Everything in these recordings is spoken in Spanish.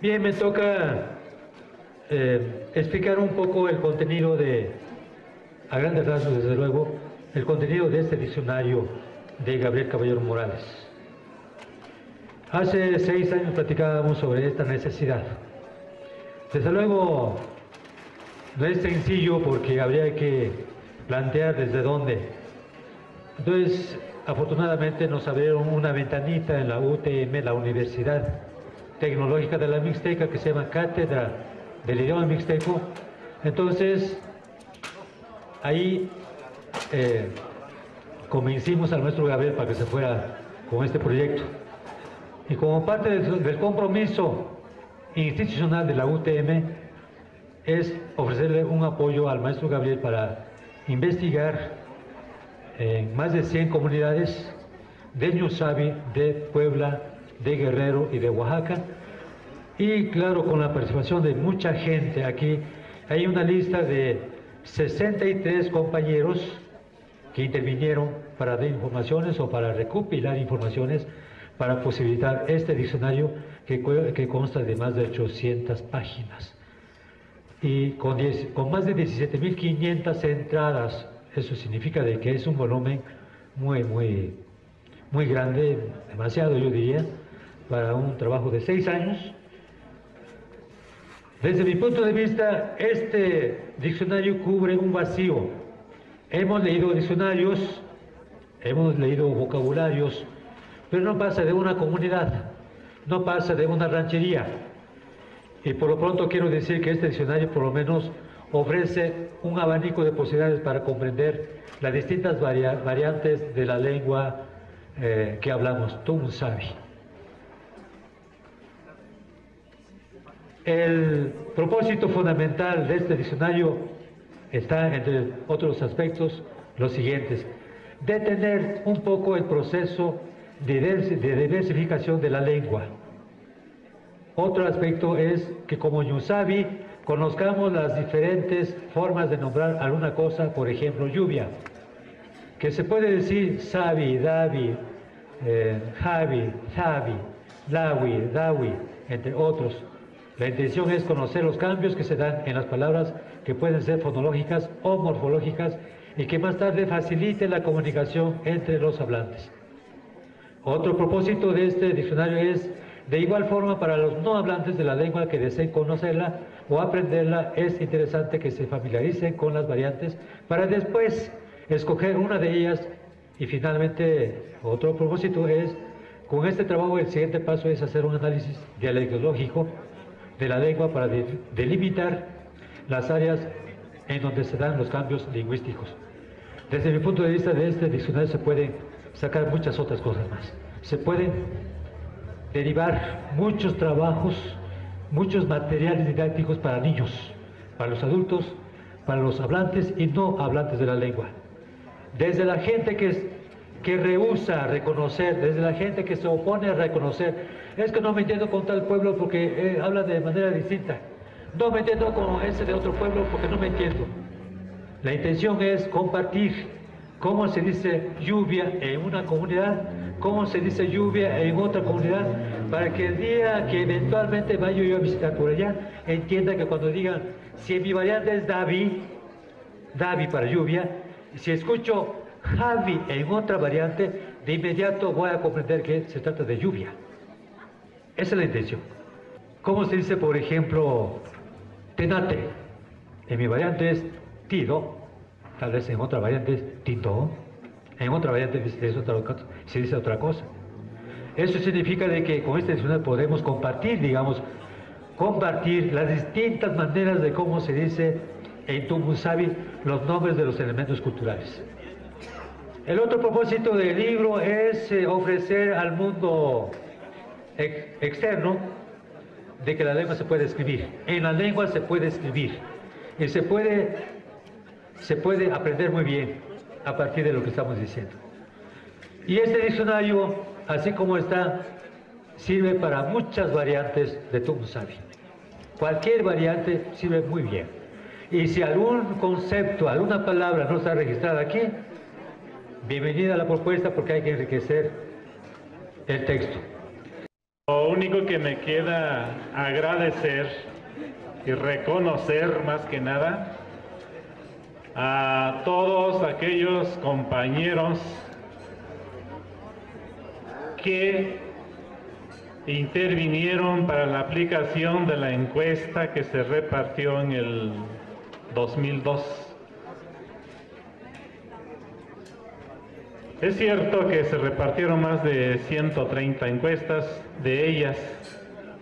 Bien, me toca eh, explicar un poco el contenido de, a grandes rasgos desde luego, el contenido de este diccionario de Gabriel Caballero Morales. Hace seis años platicábamos sobre esta necesidad. Desde luego, no es sencillo porque habría que plantear desde dónde. Entonces, afortunadamente nos abrieron una ventanita en la UTM, la Universidad Tecnológica de la Mixteca, que se llama Cátedra del Idioma Mixteco. Entonces, ahí eh, convencimos al maestro Gabriel para que se fuera con este proyecto. Y como parte del, compromiso institucional de la UTM, es ofrecerle un apoyo al maestro Gabriel para investigar en más de 100 comunidades de Ñusabi, de Puebla, de Guerrero y de Oaxaca. Y claro, con la participación de mucha gente aquí, hay una lista de 63 compañeros que intervinieron para dar informaciones o para recopilar informaciones para posibilitar este diccionario que, que consta de más de 800 páginas. Y con, 10, con más de 17.500 entradas, eso significa de que es un volumen muy, muy, muy grande, demasiado yo diría, para un trabajo de seis años. Desde mi punto de vista, este diccionario cubre un vacío. Hemos leído diccionarios, hemos leído vocabularios, pero no pasa de una comunidad, no pasa de una ranchería. Y por lo pronto quiero decir que este diccionario por lo menos ofrece un abanico de posibilidades para comprender las distintas variantes de la lengua eh, que hablamos, Tumsabi. El propósito fundamental de este diccionario está, entre otros aspectos, los siguientes. Detener un poco el proceso de diversificación de la lengua. Otro aspecto es que como Yusabi conozcamos las diferentes formas de nombrar alguna cosa, por ejemplo, lluvia, que se puede decir Sabi, Davi, eh, Javi, Javi, Lawi, Dawi, entre otros. La intención es conocer los cambios que se dan en las palabras que pueden ser fonológicas o morfológicas y que más tarde faciliten la comunicación entre los hablantes. Otro propósito de este diccionario es, de igual forma, para los no hablantes de la lengua que deseen conocerla o aprenderla, es interesante que se familiaricen con las variantes para después escoger una de ellas y finalmente otro propósito es, con este trabajo el siguiente paso es hacer un análisis dialectológico de la lengua para delimitar las áreas en donde se dan los cambios lingüísticos. Desde mi punto de vista de este diccionario se pueden sacar muchas otras cosas más. Se pueden derivar muchos trabajos, muchos materiales didácticos para niños, para los adultos, para los hablantes y no hablantes de la lengua. Desde la gente que que rehúsa reconocer, desde la gente que se opone a reconocer, es que no me entiendo con tal pueblo porque eh, habla de manera distinta, no me entiendo con ese de otro pueblo porque no me entiendo. La intención es compartir cómo se dice lluvia en una comunidad, cómo se dice lluvia en otra comunidad, para que el día que eventualmente vaya yo a visitar por allá, entienda que cuando digan, si mi variante es David, David para lluvia, si escucho Javi en otra variante, de inmediato voy a comprender que se trata de lluvia. Esa es la intención. ¿Cómo se dice, por ejemplo, tenate? En mi variante es tido, tal vez en otra variante es tito, en otra variante es otra, se dice otra cosa. Eso significa de que con este diccionario podemos compartir, digamos, compartir las distintas maneras de cómo se dice en Tumusabi los nombres de los elementos culturales. El otro propósito del libro es eh, ofrecer al mundo externo de que la lengua se puede escribir. En la lengua se puede escribir y se puede, se puede aprender muy bien a partir de lo que estamos diciendo. Y este diccionario, así como está, sirve para muchas variantes de Tumusabi. Cualquier variante sirve muy bien. Y si algún concepto, alguna palabra no está registrada aquí, Bienvenida a la propuesta porque hay que enriquecer el texto. Lo único que me queda agradecer y reconocer más que nada a todos aquellos compañeros que intervinieron para la aplicación de la encuesta que se repartió en el 2002. Es cierto que se repartieron más de 130 encuestas, de ellas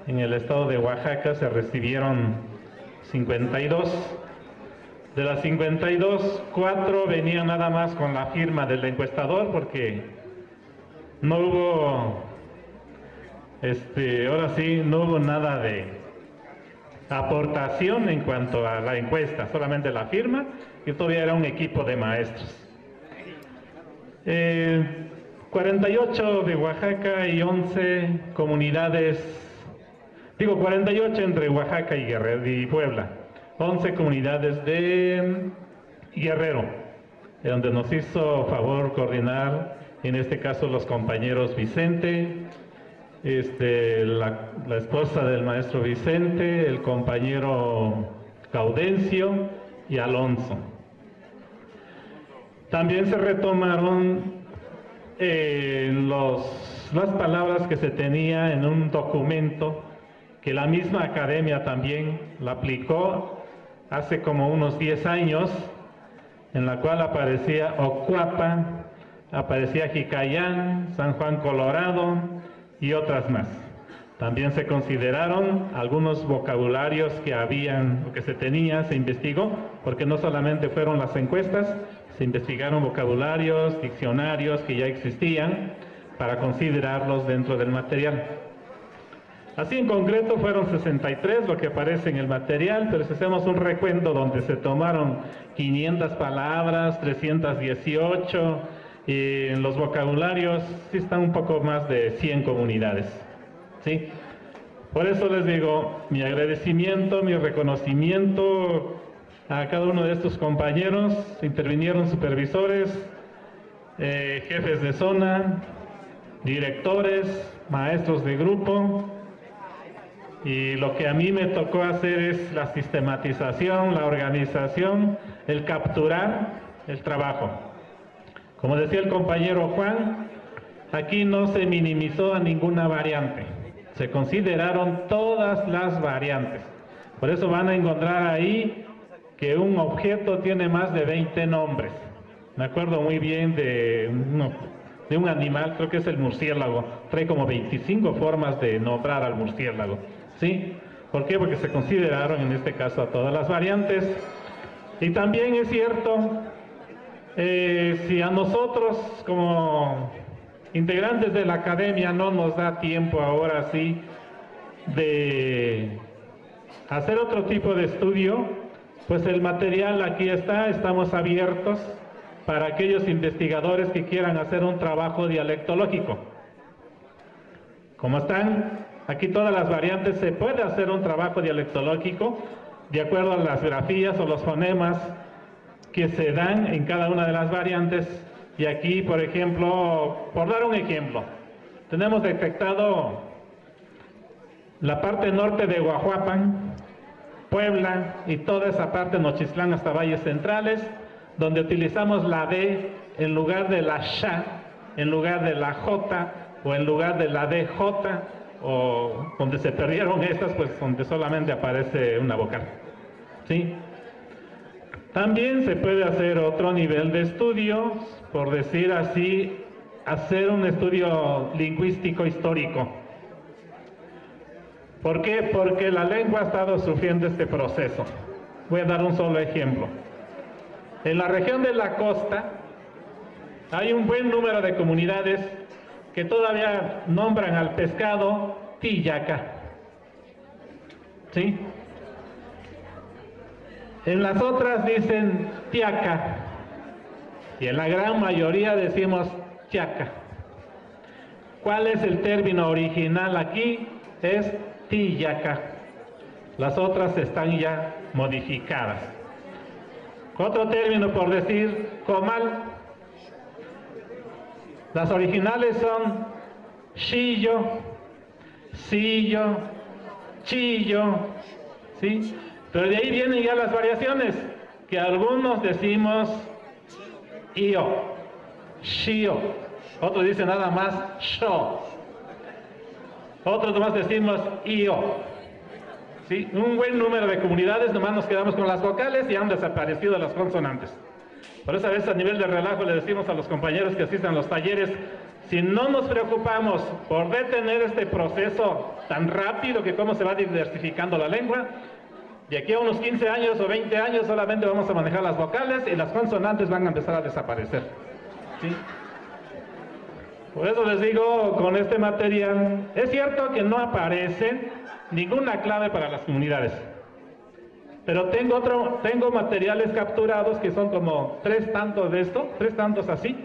en el estado de Oaxaca se recibieron 52. De las 52, cuatro venían nada más con la firma del encuestador porque no hubo, este, ahora sí, no hubo nada de aportación en cuanto a la encuesta, solamente la firma y todavía era un equipo de maestros. 48 de Oaxaca y 11 comunidades, digo 48 entre Oaxaca y Guerrero y Puebla, 11 comunidades de Guerrero, donde nos hizo favor coordinar, en este caso los compañeros Vicente, este, la, la esposa del maestro Vicente, el compañero Gaudencio y Alonso. También se retomaron eh, las palabras que se tenía en un documento que la misma academia también la aplicó hace como unos 10 años, en la cual aparecía Ocuapa, aparecía Jicayán, San Juan Colorado y otras más. También se consideraron algunos vocabularios que habían que se tenía, se investigó, porque no solamente fueron las encuestas, se investigaron vocabularios, diccionarios que ya existían para considerarlos dentro del material. Así en concreto fueron 63 lo que aparece en el material, pero si hacemos un recuento donde se tomaron 500 palabras, 318, y en los vocabularios sí están un poco más de 100 comunidades. ¿sí? Por eso les digo, mi agradecimiento, mi reconocimiento a cada uno de estos compañeros, intervinieron supervisores, eh, jefes de zona, directores, maestros de grupo, y lo que a mí me tocó hacer es la sistematización, la organización, el capturar el trabajo. Como decía el compañero Juan, aquí no se minimizó a ninguna variante, se consideraron todas las variantes. Por eso van a encontrar ahí que un objeto tiene más de 20 nombres. Me acuerdo muy bien de, un animal, creo que es el murciélago. Trae como 25 formas de nombrar al murciélago. ¿Sí? ¿Por qué? Porque se consideraron en este caso a todas las variantes. Y también es cierto, eh, si a nosotros como integrantes de la academia no nos da tiempo ahora sí de hacer otro tipo de estudio, pues el material aquí está, estamos abiertos para aquellos investigadores que quieran hacer un trabajo dialectológico. ¿Cómo están? Aquí todas las variantes se puede hacer un trabajo dialectológico de acuerdo a las grafías o los fonemas que se dan en cada una de las variantes. Y aquí, por ejemplo, por dar un ejemplo, tenemos detectado la parte norte de Guajuapan, Puebla y toda esa parte, Nochistlán hasta Valles Centrales, donde utilizamos la D en lugar de la SHA, en lugar de la J o en lugar de la DJ, o donde se perdieron estas, pues donde solamente aparece una vocal. ¿Sí? También se puede hacer otro nivel de estudio, por decir así, hacer un estudio lingüístico histórico ¿Por qué? Porque la lengua ha estado sufriendo este proceso. Voy a dar un solo ejemplo. En la región de la costa hay un buen número de comunidades que todavía nombran al pescado tillaca. ¿Sí? En las otras dicen tiaca. Y en la gran mayoría decimos chaca. ¿Cuál es el término original aquí? Es Tiyaca. Las otras están ya modificadas. Otro término por decir comal. Las originales son Shillo, sillo, chillo, ¿sí? Pero de ahí vienen ya las variaciones, que algunos decimos io, shio, otros dicen nada más sho, otros más decimos io. ¿Sí? Un buen número de comunidades nomás nos quedamos con las vocales y han desaparecido las consonantes. Por eso a veces a nivel de relajo le decimos a los compañeros que asistan a los talleres, si no nos preocupamos por detener este proceso tan rápido que cómo se va diversificando la lengua, de aquí a unos 15 años o 20 años solamente vamos a manejar las vocales y las consonantes van a empezar a desaparecer. ¿sí? Por eso les digo, con este material, es cierto que no aparece ninguna clave para las comunidades. Pero tengo, otro, tengo materiales capturados que son como tres tantos de esto, tres tantos así,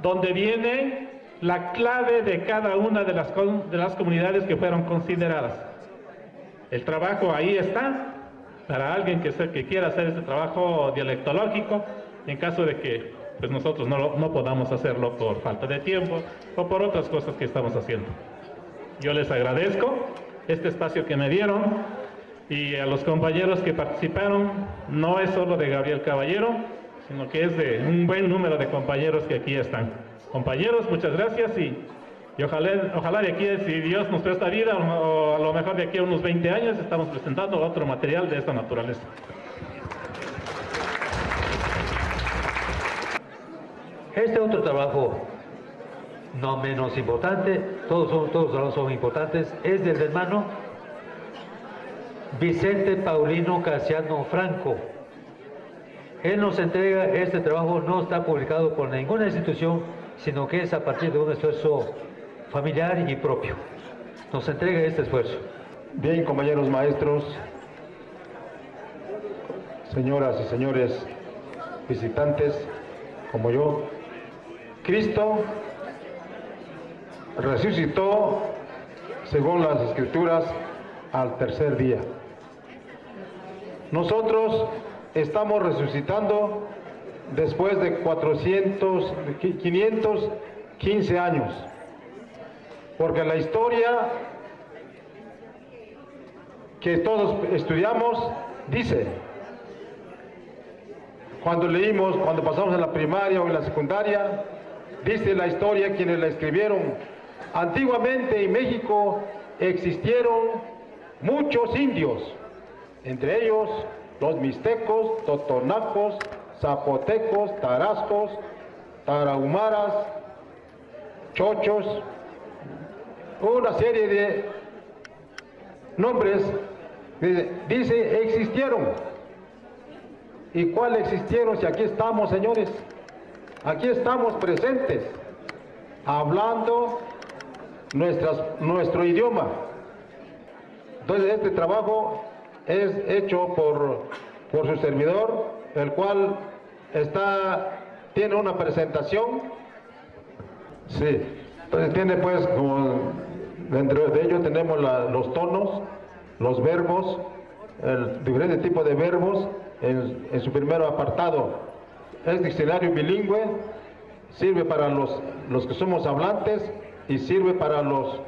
donde viene la clave de cada una de las, de las comunidades que fueron consideradas. El trabajo ahí está, para alguien que, que quiera hacer este trabajo dialectológico, en caso de que pues nosotros no, no podamos hacerlo por falta de tiempo o por otras cosas que estamos haciendo. Yo les agradezco este espacio que me dieron y a los compañeros que participaron, no es solo de Gabriel Caballero, sino que es de un buen número de compañeros que aquí están. Compañeros, muchas gracias y, y ojalá, ojalá de aquí, si Dios nos presta vida, o a lo mejor de aquí a unos 20 años, estamos presentando otro material de esta naturaleza. Este otro trabajo, no menos importante, todos, son, todos los trabajos son importantes, es del hermano Vicente Paulino Casiano Franco. Él nos entrega este trabajo, no está publicado por ninguna institución, sino que es a partir de un esfuerzo familiar y propio. Nos entrega este esfuerzo. Bien, compañeros maestros, señoras y señores visitantes, como yo, Cristo resucitó, según las escrituras, al tercer día. Nosotros estamos resucitando después de 400, 515 años, porque la historia que todos estudiamos dice, cuando leímos, cuando pasamos en la primaria o en la secundaria, Dice la historia quienes la escribieron. Antiguamente en México existieron muchos indios, entre ellos los mixtecos, totonacos, zapotecos, tarascos, tarahumaras, chochos, una serie de nombres, dice, existieron. ¿Y cuál existieron? Si aquí estamos, señores. Aquí estamos presentes, hablando nuestro idioma. Entonces este trabajo es hecho por, por su servidor, el cual está, tiene una presentación. Sí, entonces tiene pues, como dentro de ello tenemos los tonos, los verbos, el diferente tipo de verbos en, en su primer apartado es diccionario bilingüe, sirve para los, los que somos hablantes y sirve para los,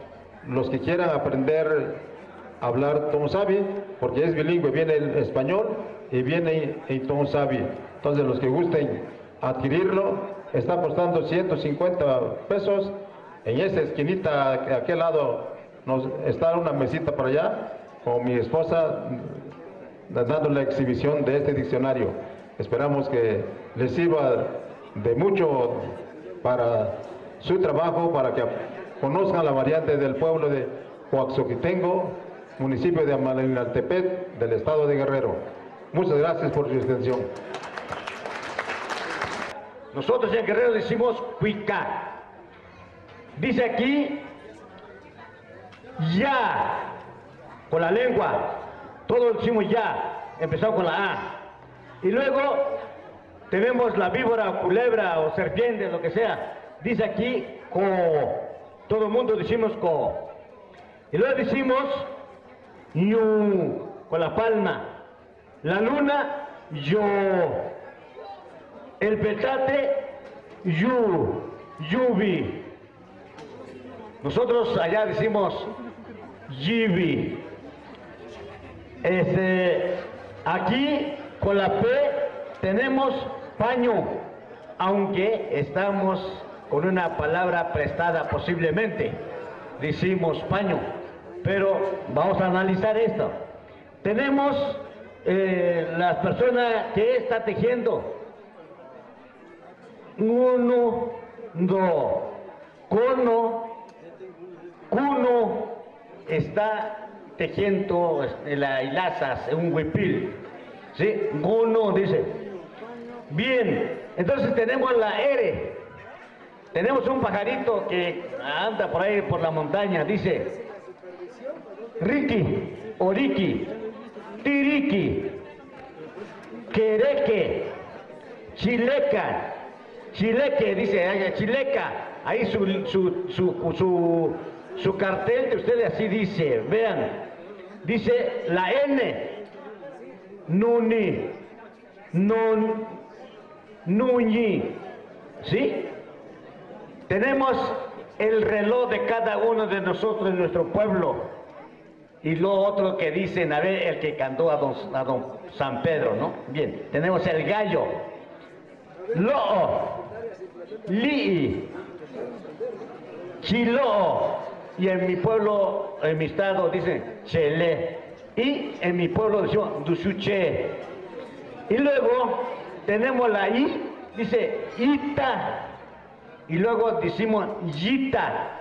los que quieran aprender a hablar Tonsabi, porque es bilingüe, viene el español y viene en Tonsabi. Entonces los que gusten adquirirlo, está costando 150 pesos. En esa esquinita, a aquel lado, nos está una mesita por allá, con mi esposa dando la exhibición de este diccionario. Esperamos que les sirva de mucho para su trabajo, para que conozcan la variante del pueblo de Coaxoquitengo, municipio de Amalinaltepet, del estado de Guerrero. Muchas gracias por su atención. Nosotros en Guerrero decimos cuica. Dice aquí, ya, con la lengua. Todos decimos ya, empezamos con la A. Y luego tenemos la víbora, culebra o serpiente, lo que sea. Dice aquí co. Todo el mundo decimos co. Y luego decimos ñu, con la palma. La luna, yo. El petate, yu, yubi. Nosotros allá decimos Yibi. Este, aquí con la P tenemos paño, aunque estamos con una palabra prestada posiblemente. Decimos paño, pero vamos a analizar esto. Tenemos eh, las personas que está tejiendo. Uno, dos, cono, cuno, está tejiendo este, la hilazas, un huipil. ¿Sí? Uno dice. Bien, entonces tenemos la R. Tenemos un pajarito que anda por ahí por la montaña, dice Ricky, Oriki, Tiriki, Quereque, Chileca, Chileque, dice, Chileca, ahí su, su, su, su, su cartel de ustedes así dice, vean, dice la N, Nuni, Non, Nuñi, ¿sí? Tenemos el reloj de cada uno de nosotros en nuestro pueblo. Y lo otro que dicen, a ver, el que cantó a don, a don San Pedro, ¿no? Bien, tenemos el gallo, Lo, Li, Chilo, y en mi pueblo, en mi estado, dicen Chele, y en mi pueblo decimos Dusuche. Y luego tenemos la I, dice Ita, y luego decimos Yita.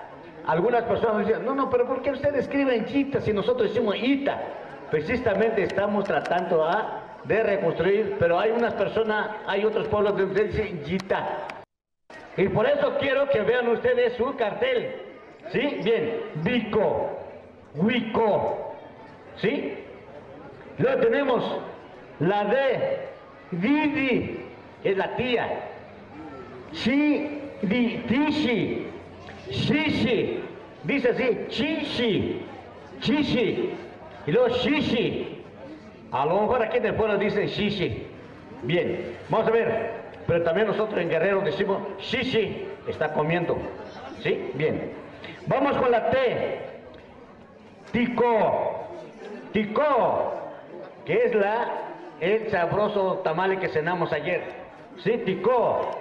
Algunas personas dicen, no, no, pero ¿por qué ustedes escriben Yita si nosotros decimos Ita? Precisamente estamos tratando ¿ah? de reconstruir, pero hay unas personas, hay otros pueblos que dicen Yita. Y por eso quiero que vean ustedes su cartel. ¿Sí? Bien, Vico, Huico. ¿Sí? Luego tenemos la de Didi, es la tía. Sí, di, tishi, shishi, dice así, chishi, chishi, y luego shishi. A lo mejor aquí en el pueblo dicen shishi. Bien, vamos a ver, pero también nosotros en Guerrero decimos shishi, está comiendo. ¿Sí? Bien. Vamos con la T. Tico, tico, que es la, el sabroso tamale que cenamos ayer. ¿Sí? Tico.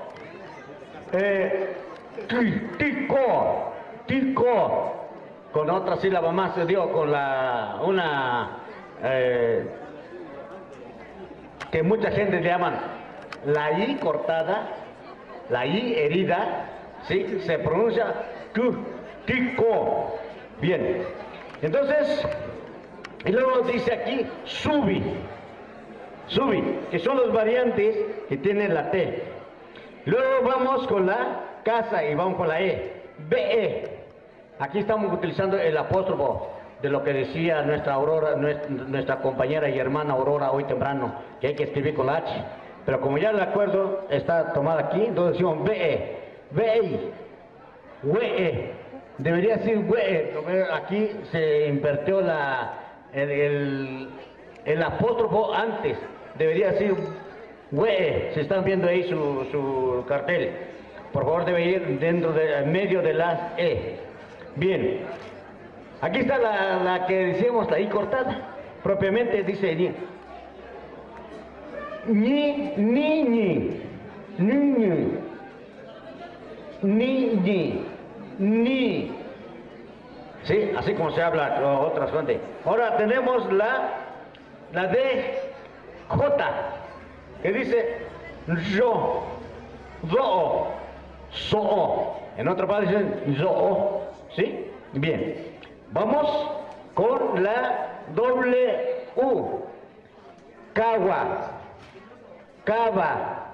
Eh, ti- tico, tico, con otra sílaba más se dio, con la, una, eh, que mucha gente le llaman la I cortada, la I herida, ¿sí? Se pronuncia tico. Bien, entonces, y luego dice aquí, subi, subi, que son los variantes que tiene la T. Luego vamos con la casa y vamos con la E. BE. Aquí estamos utilizando el apóstrofo de lo que decía nuestra Aurora, nuestra, compañera y hermana Aurora hoy temprano, que hay que escribir con la H. Pero como ya el acuerdo está tomado aquí, entonces decimos BE. BI. WE. Debería decir WE. Aquí se invirtió la, el apóstrofo antes. Debería decir WE. Si están viendo ahí su, su cartel. Por favor, debe ir dentro de en medio de las E. Bien. Aquí está la, la que decíamos, I cortada. Propiamente dice ni. Ni, ni, ni. Niñi. Niñi. Ni. Sí, así como se habla otras fuentes. Ahora tenemos la, la de J, que dice yo, do, so. En otra parte dicen yo, ¿sí? Bien. Vamos con la doble U. Cagua, cava,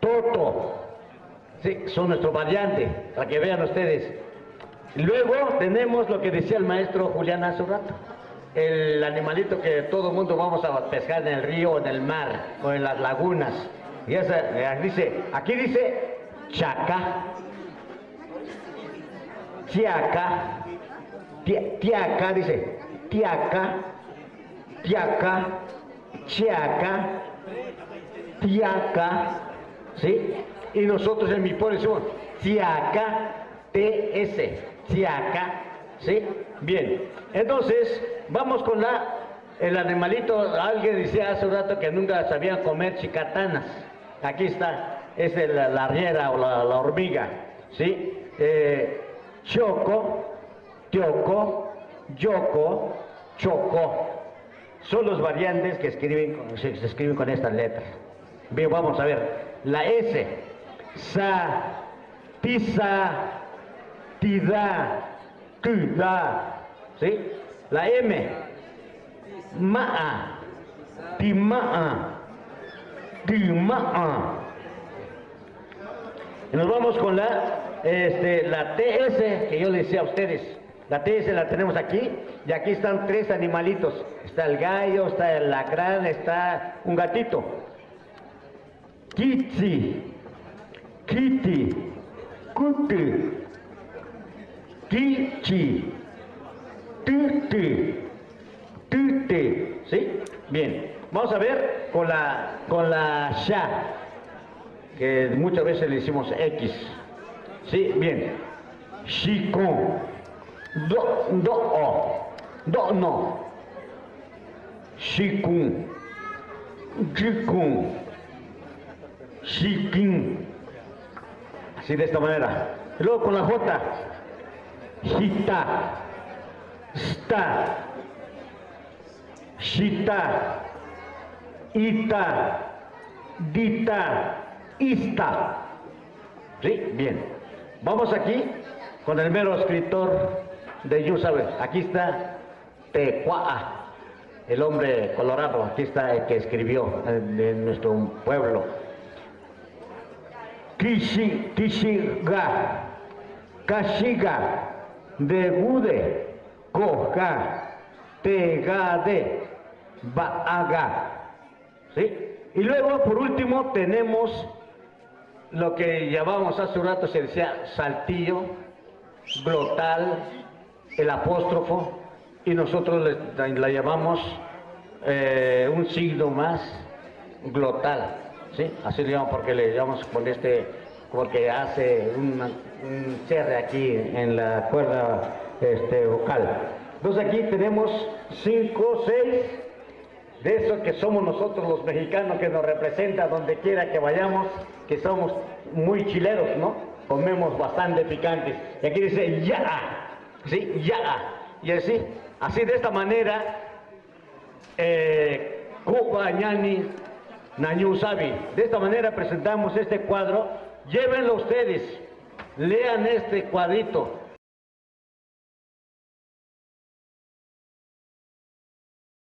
toto. Sí, son nuestros variantes, para que vean ustedes. Luego tenemos lo que decía el maestro Julián hace rato. El animalito que todo mundo vamos a pescar en el río, en el mar o en las lagunas. Y esa, eh, dice, aquí dice chaca, tiaca, tia- tiaca, dice, tiaca, tiaca, chiaca, tiaca, ¿sí? Y nosotros en mi pueblo decimos tiaca, TS, tiaca, ¿Sí? Bien. Entonces, vamos con la el animalito, alguien decía hace un rato que nunca sabían comer chicatanas. Aquí está, es el- la riera o la, la hormiga. ¿Sí? Eh, choco, tioco, yoco, choco. Son los variantes que escriben, se escriben con estas letras. Bien, vamos a ver. La S. Sa, tisa, tida, tida. ¿Sí? La M. Ma'a, tima'a, tima'a. Y nos vamos con la, este, la TS que yo les decía a ustedes. La TS la tenemos aquí y aquí están tres animalitos. Está el gallo, está el lacrán, está un gatito. Kitsi, Kitty, Kuti, Kichi, Titi, Titi. ¿Sí? Bien. Vamos a ver con la, con la Sha que muchas veces le decimos X. Sí, bien. Shikon. Do, do, o. Do, no. Shikun. Jikun. Shikin. Así de esta manera. Y luego con la J. Shita. Shita. Ita. Dita. Ista. ¿Sí? Bien. Vamos aquí con el mero escritor de Yusabe. Aquí está Tecuaa, el hombre colorado. Aquí está el que escribió en nuestro pueblo. Kishi, Kishiga, Kashiga, Degude, Koga, Tegade, Baaga. ¿Sí? Y luego, por último, tenemos lo que llamábamos hace un rato, se decía saltillo, glotal, el apóstrofo, y nosotros le- la, la llamamos eh, un signo más glotal, ¿sí? Así le llamamos porque le llamamos con este, porque hace una- un cierre aquí en la cuerda este, vocal. Entonces aquí tenemos cinco, seis, de eso que somos nosotros los mexicanos que nos representa donde quiera que vayamos, que somos muy chileros, ¿no? Comemos bastante picantes. Y aquí dice ya, ¿sí? Ya. Y así, así de esta manera, eh, Ñani, Nañu Sabi. De esta manera presentamos este cuadro. Llévenlo ustedes, lean este cuadrito,